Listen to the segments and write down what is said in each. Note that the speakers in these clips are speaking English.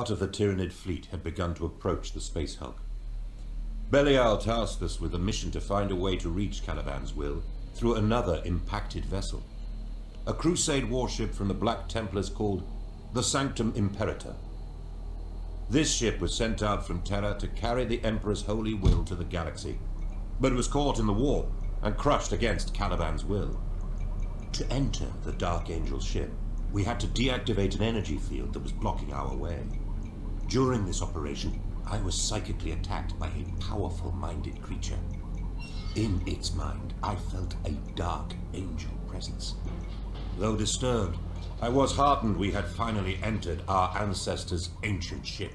Part of the Tyranid fleet had begun to approach the space hulk. Belial tasked us with a mission to find a way to reach Caliban's will through another impacted vessel. A Crusade warship from the Black Templars called the Sanctum Imperator. This ship was sent out from Terra to carry the Emperor's holy will to the galaxy, but was caught in the war and crushed against Caliban's will. To enter the Dark Angel ship, we had to deactivate an energy field that was blocking our way. During this operation, I was psychically attacked by a powerful-minded creature. In its mind, I felt a Dark Angel presence. Though disturbed, I was heartened we had finally entered our ancestors' ancient ship.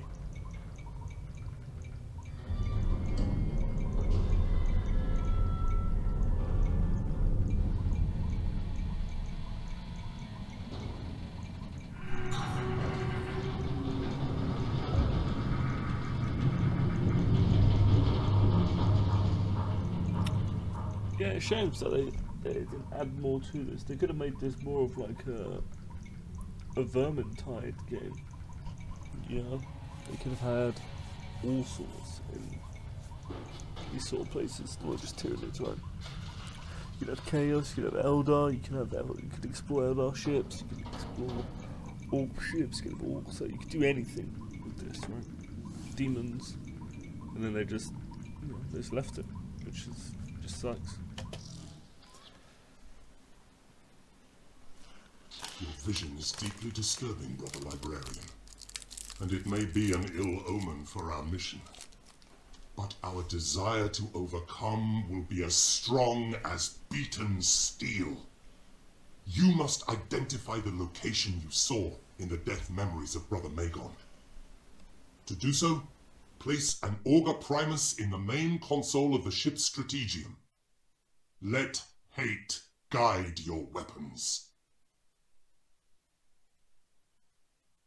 Shame that they, they didn't add more to this. They could have made this more of like a a Vermintide game. You know, they could have had all sorts in these sort of places, not just Tyranids, right? You could have Chaos, you could have Eldar, you could have El- you could explore Eldar ships, you could explore Ork ships, you could have Orks, so you could do anything with this, right? Demons, and then they just, you know, they just left it, which is just sucks. Vision is deeply disturbing, Brother Librarian. And it may be an ill omen for our mission. But our desire to overcome will be as strong as beaten steel. You must identify the location you saw in the death memories of Brother Magon. To do so, place an Augur Primus in the main console of the ship's strategium. Let hate guide your weapons.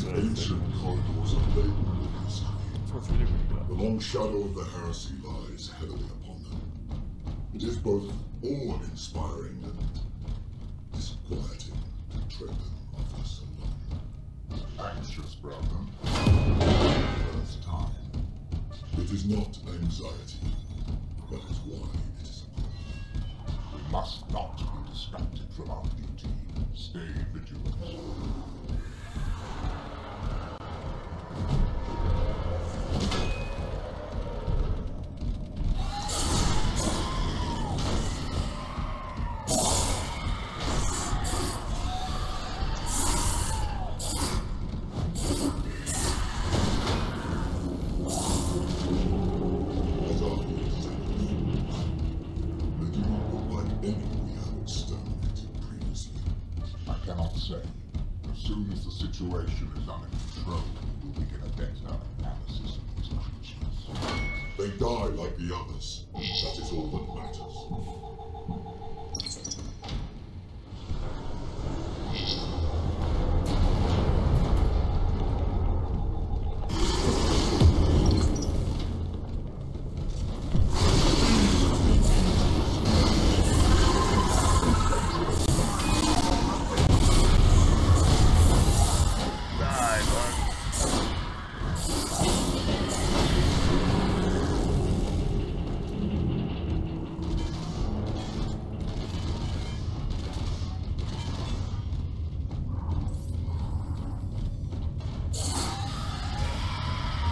These ancient corridors are laden with. The long shadow of the heresy lies heavily upon them. It is both awe-inspiring and disquieting to tread them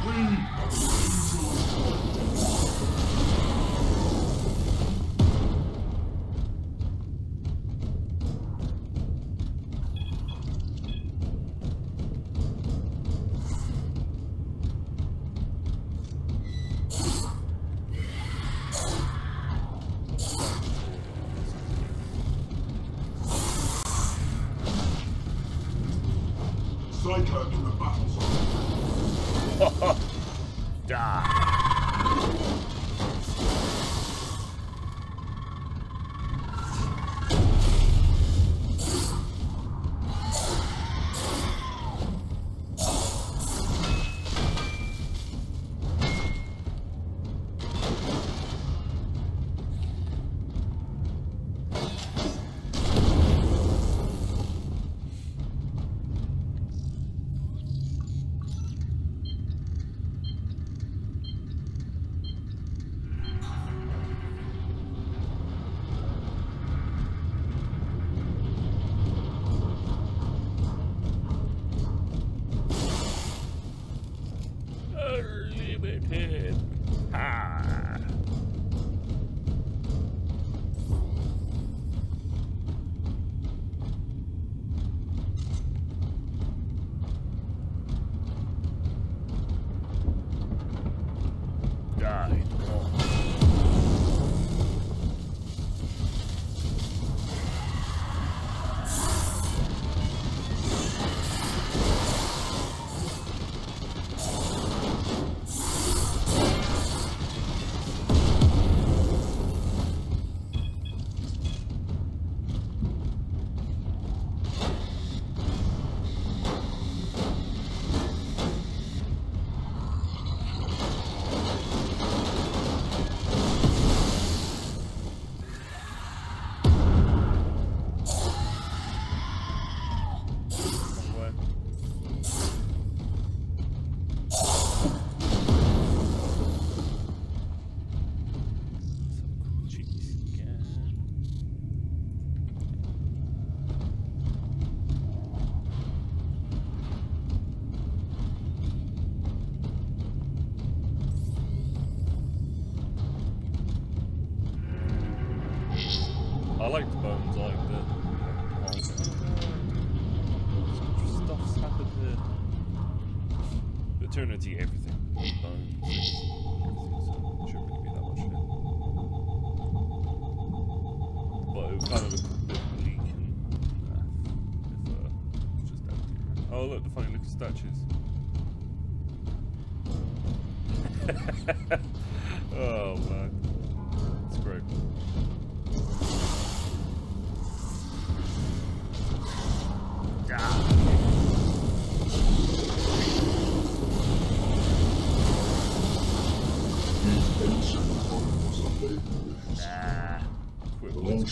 Please.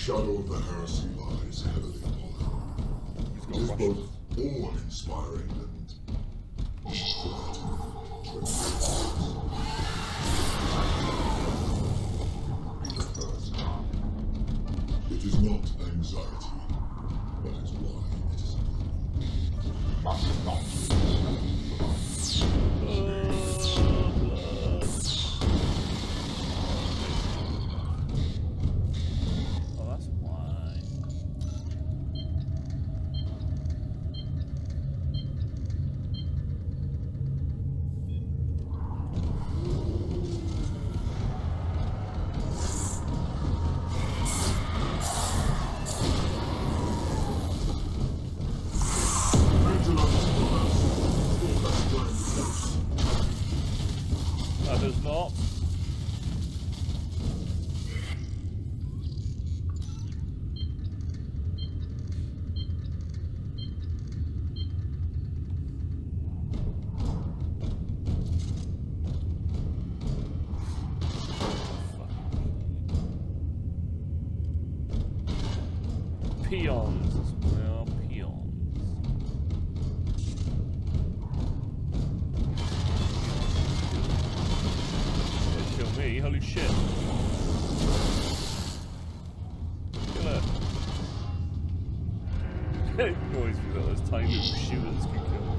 shadow of the heresy lies heavily upon her. It is both awe-inspiring and. It is not anxiety, but is why it is. me, holy shit. Killer. it annoys me those tiny little shooters can kill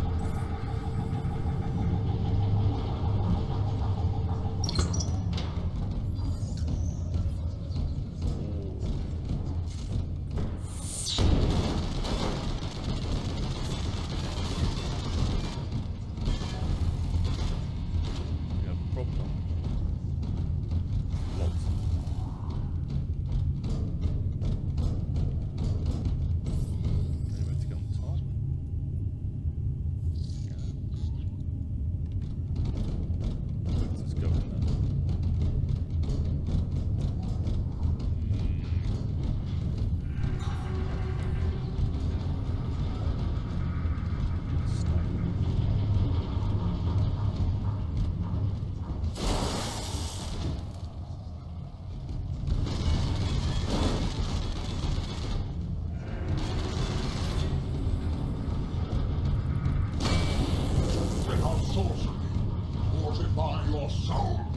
soul.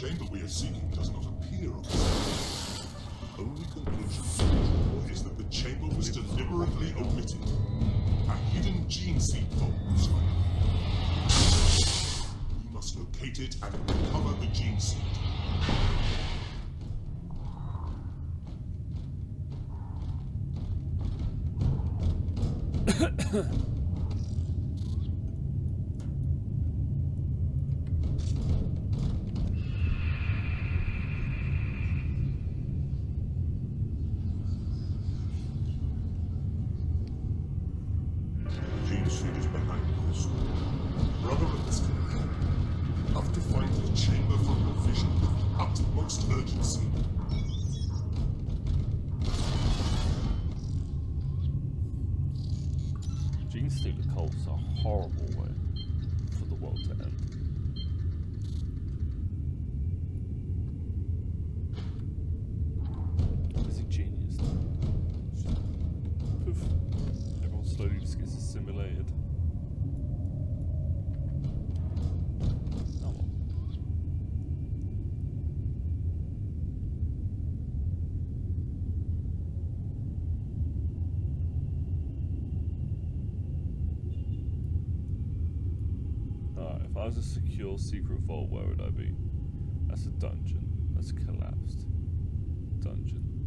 chamber we are seeking does not appear on the. Only conclusion is that the chamber was deliberately omitted. A hidden gene seed vault was. We must locate it and recover the gene seed. Huh. was a secure secret vault, where would I be? That's a dungeon. That's collapsed. Dungeon.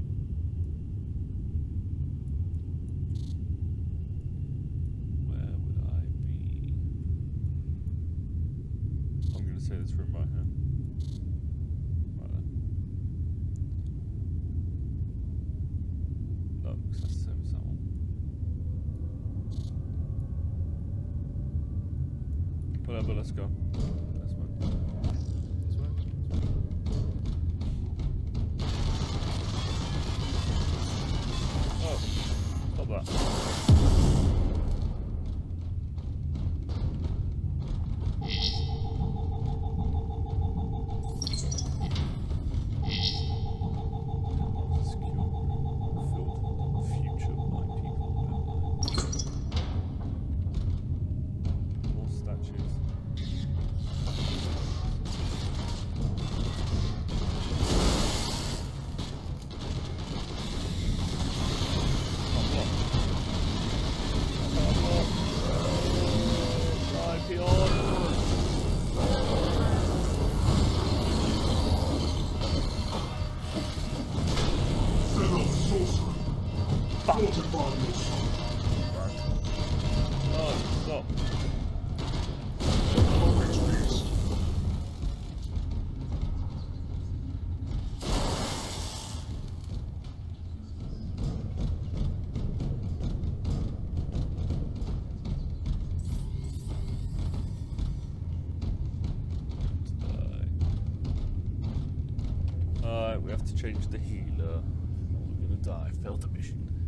connection.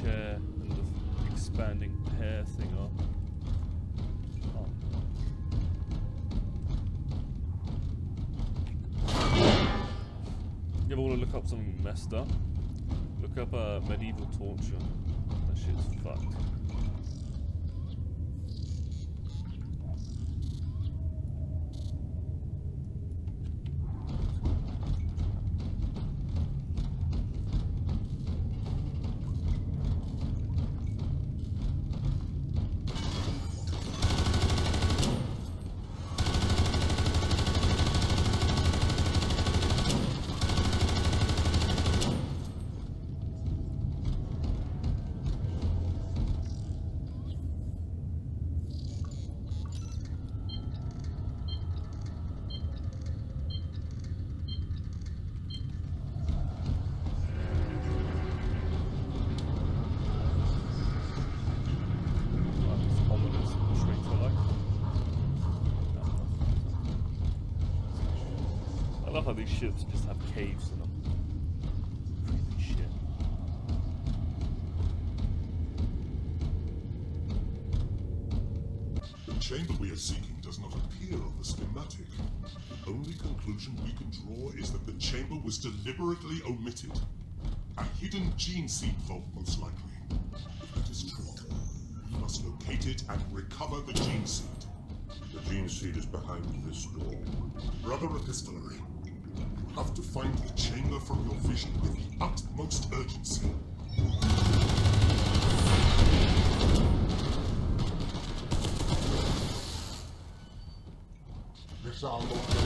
Chair and the expanding pear thing are. Oh. You ever want to look up something messed up? Look up uh, medieval torture. That shit's fucked. Only conclusion we can draw is that the chamber was deliberately omitted. A hidden gene seed vault, most likely. If that is true, we must locate it and recover the gene seed. The gene seed is behind this door. Brother Epistolary, you have to find the chamber from your vision with the utmost urgency. This our Lord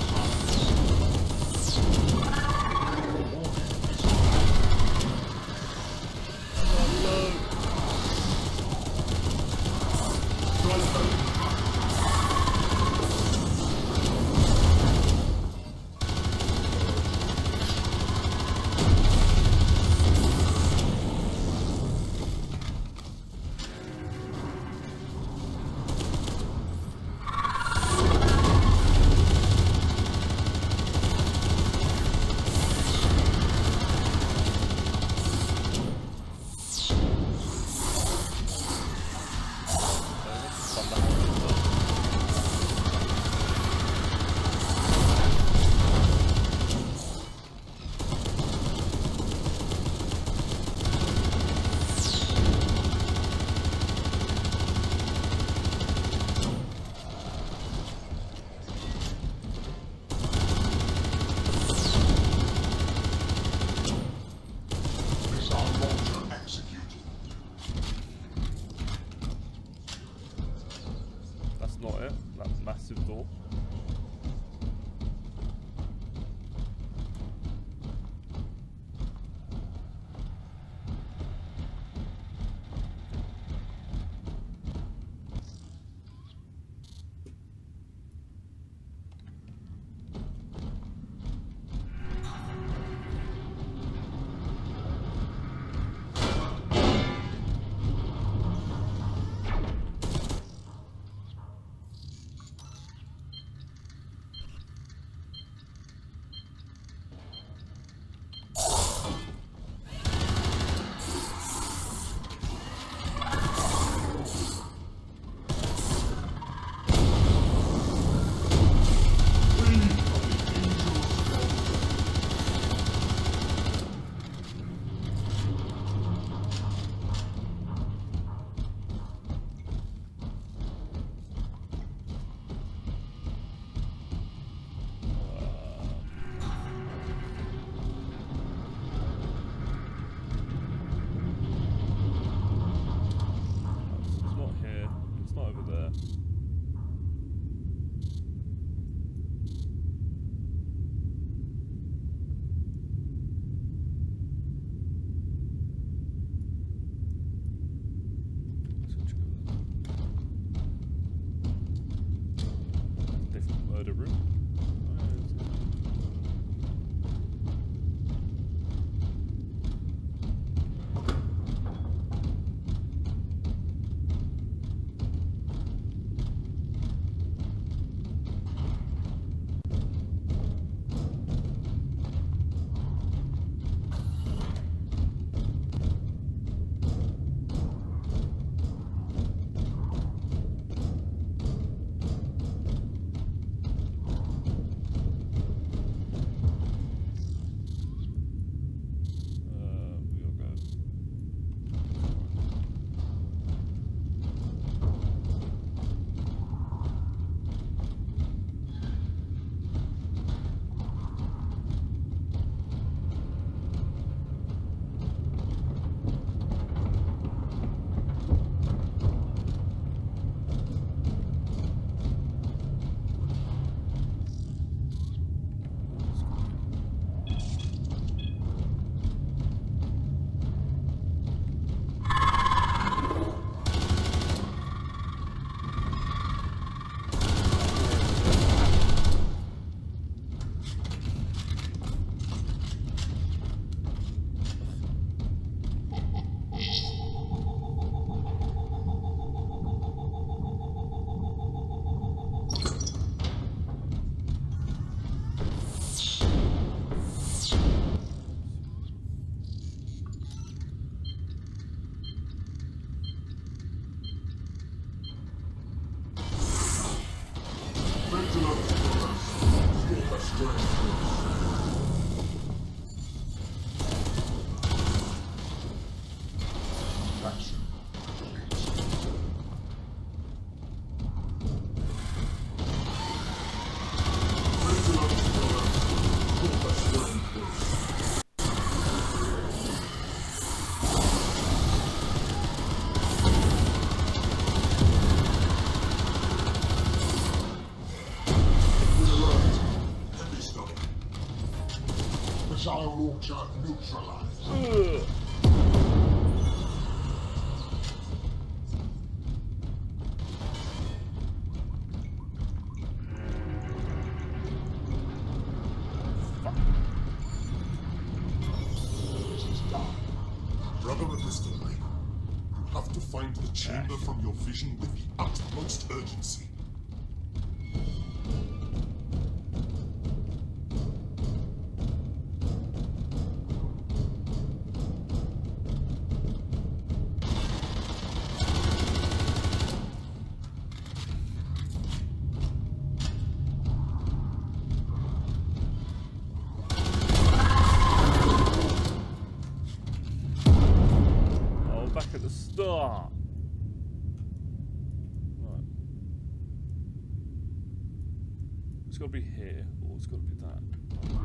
got to be here or it's got to be that.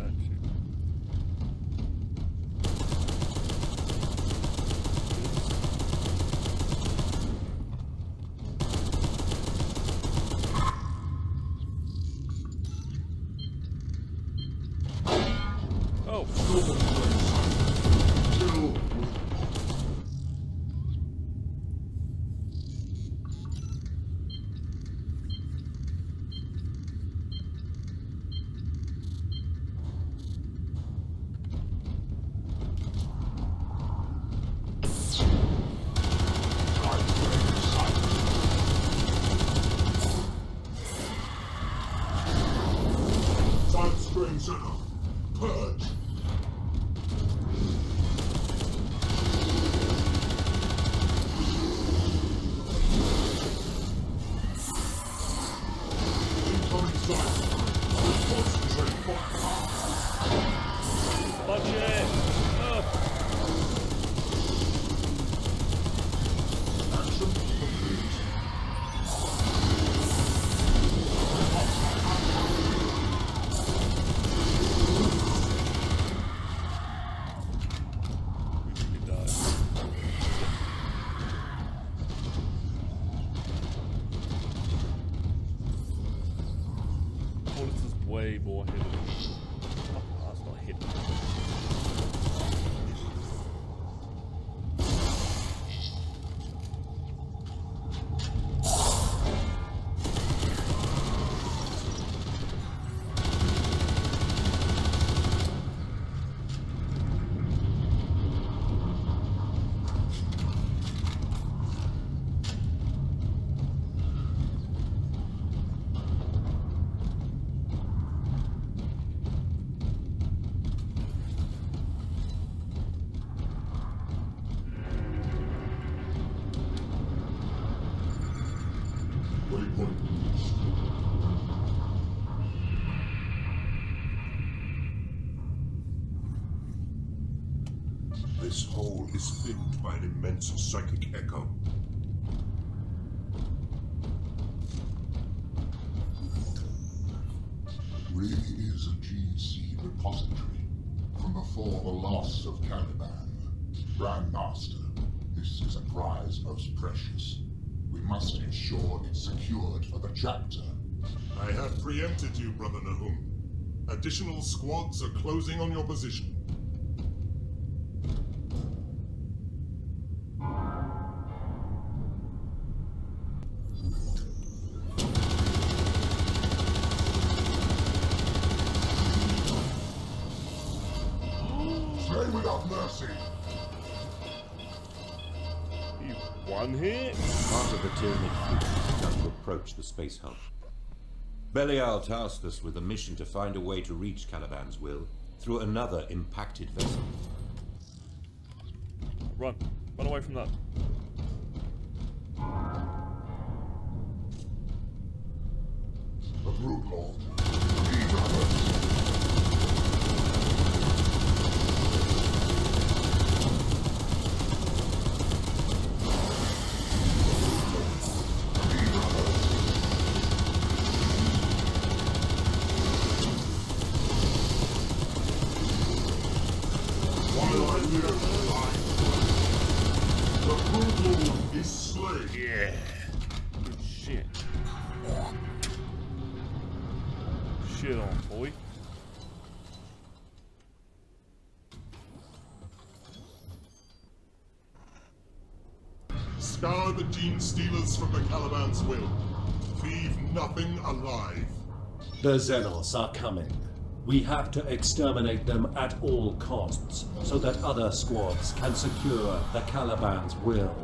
that. Immense psychic echo. really is a seed repository from before the loss of Caliban. Grandmaster, this is a prize most precious. We must ensure it's secured for the chapter. I have preempted you, Brother Nahum. Additional squads are closing on your position. Space hulk. Belial tasked us with a mission to find a way to reach Caliban's will through another impacted vessel. Run. Run away from that. The Brood 17 stealers from the Caliban's will. Leave nothing alive. The Xenos are coming. We have to exterminate them at all costs, so that other squads can secure the Caliban's will.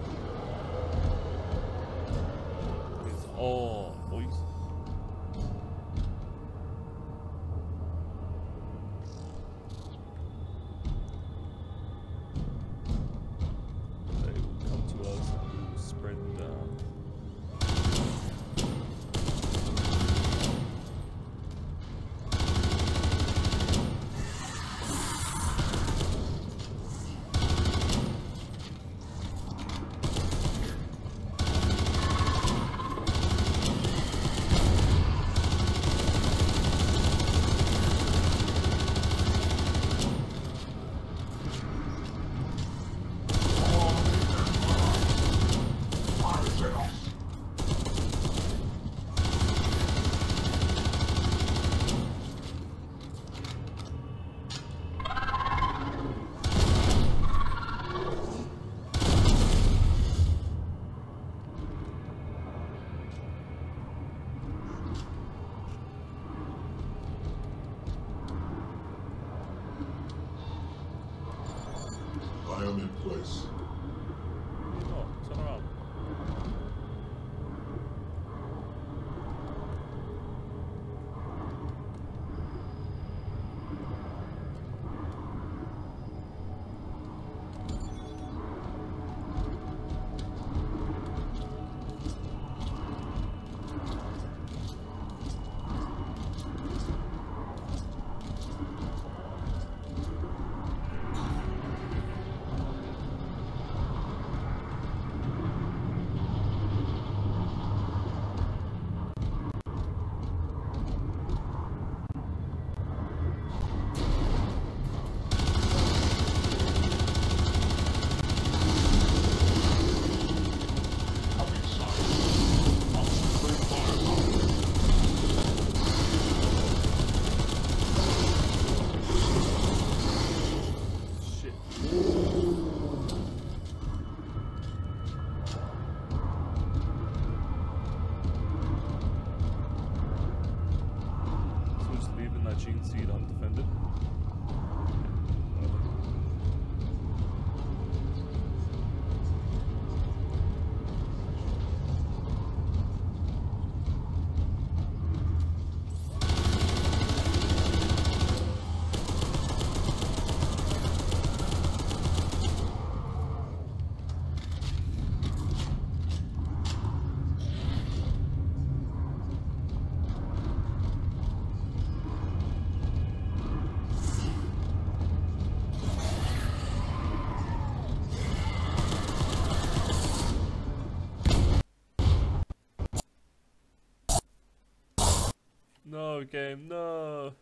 No, game, no.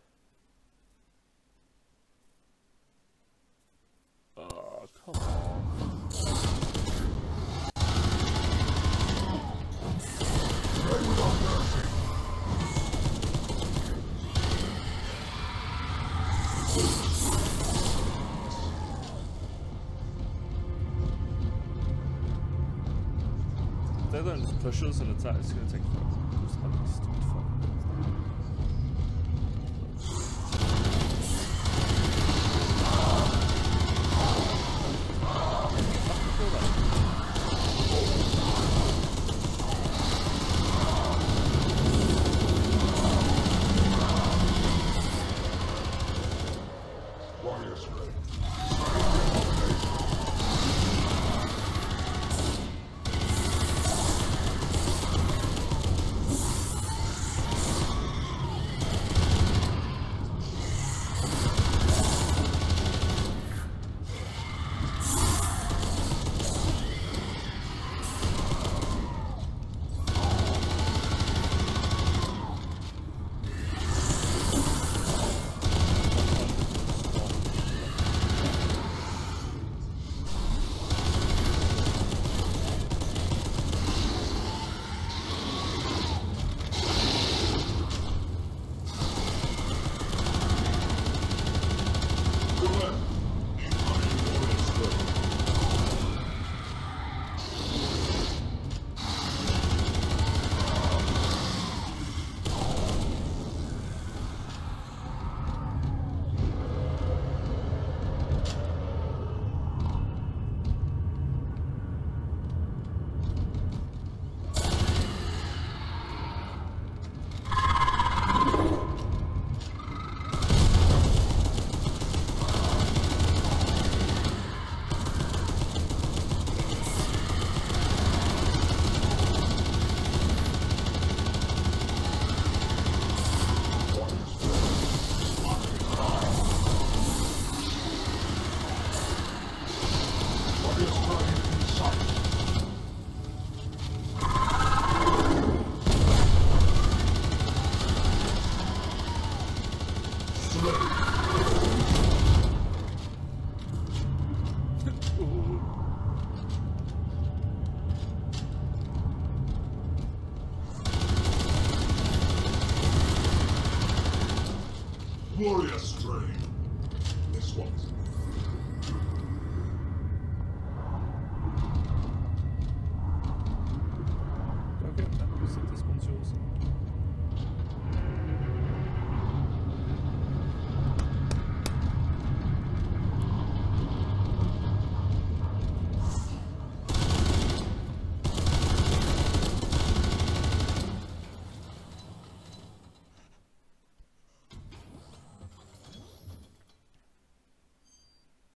Oh, come on. They don't just push us and attack, it's gonna take forever.